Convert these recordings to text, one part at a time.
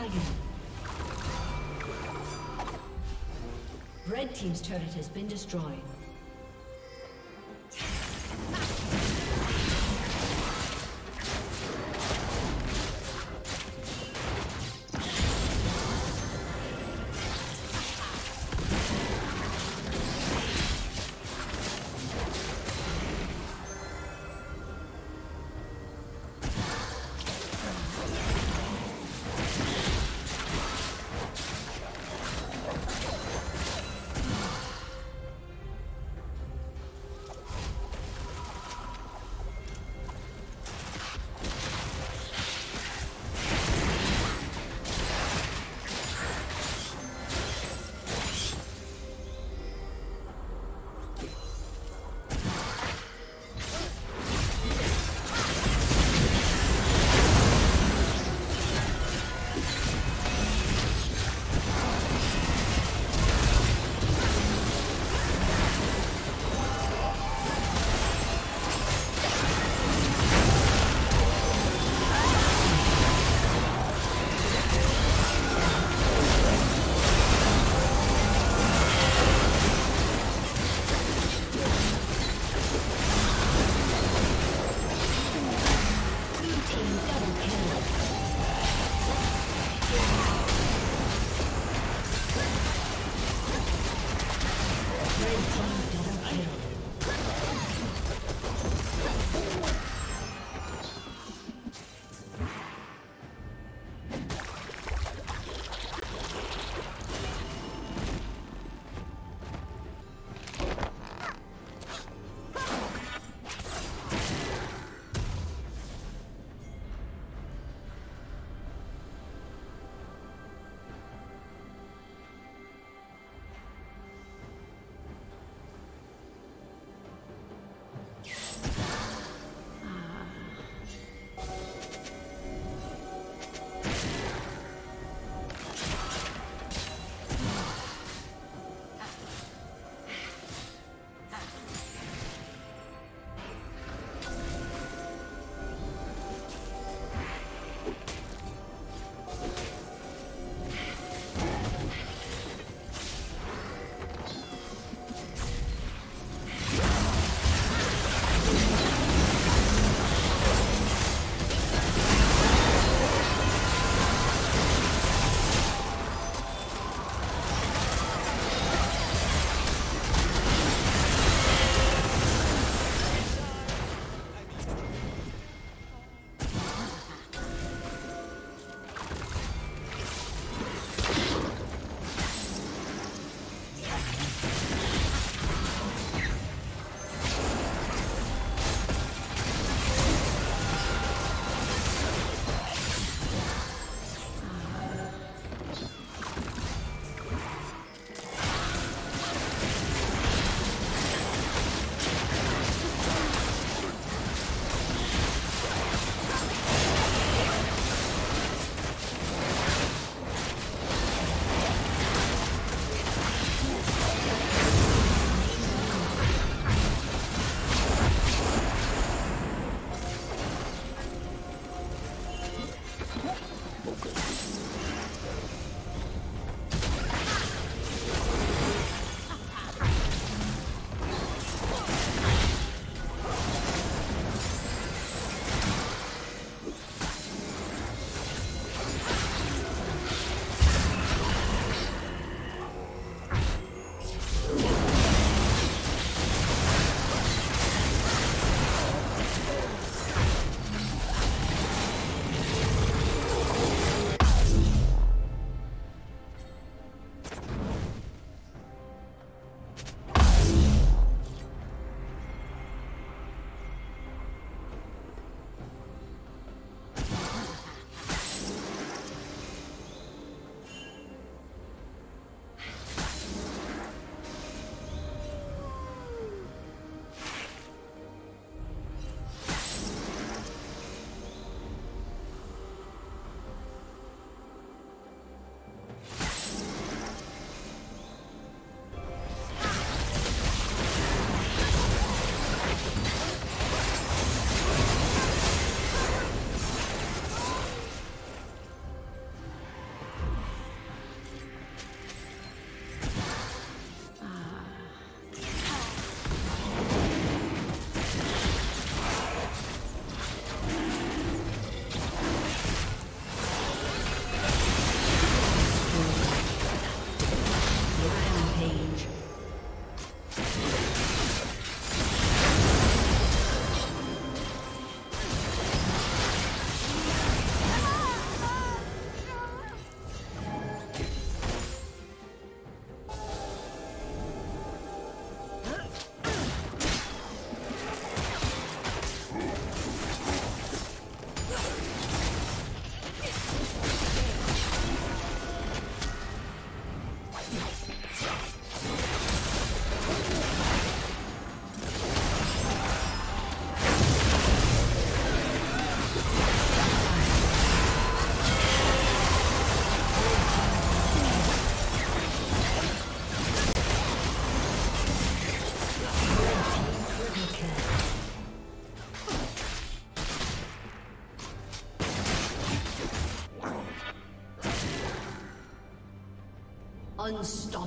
Dragon. Red Team's turret has been destroyed.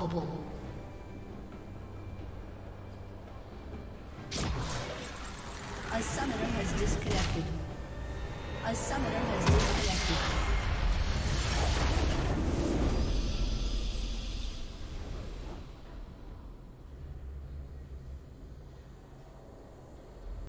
Unstoppable.